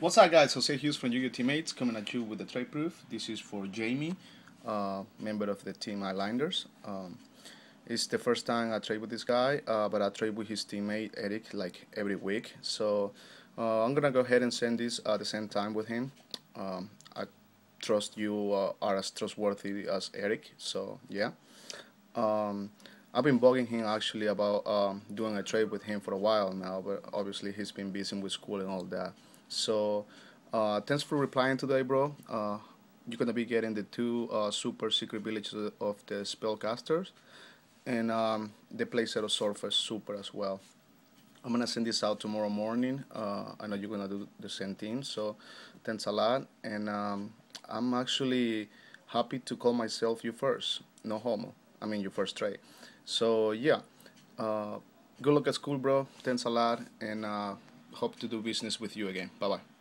What's up, guys? Jose Hughes from Yu-Gi-Oh! Teammates coming at you with the trade proof. This is for Jamie, uh, member of the team Islanders. Um, it's the first time I trade with this guy, uh, but I trade with his teammate Eric like every week. So uh, I'm gonna go ahead and send this at the same time with him. Um, I trust you uh, are as trustworthy as Eric, so yeah. Um, I've been bugging him actually about um, doing a trade with him for a while now, but obviously he's been busy with school and all that. So uh, thanks for replying today, bro. Uh, you're gonna be getting the two uh, super secret villages of the spellcasters, and um, the playset of Surface Super as well. I'm gonna send this out tomorrow morning. Uh, I know you're gonna do the same thing, so thanks a lot. And um, I'm actually happy to call myself you first. No homo. I mean your first trade. So yeah, uh, good luck at school, bro. Thanks a lot, and uh, hope to do business with you again. Bye bye.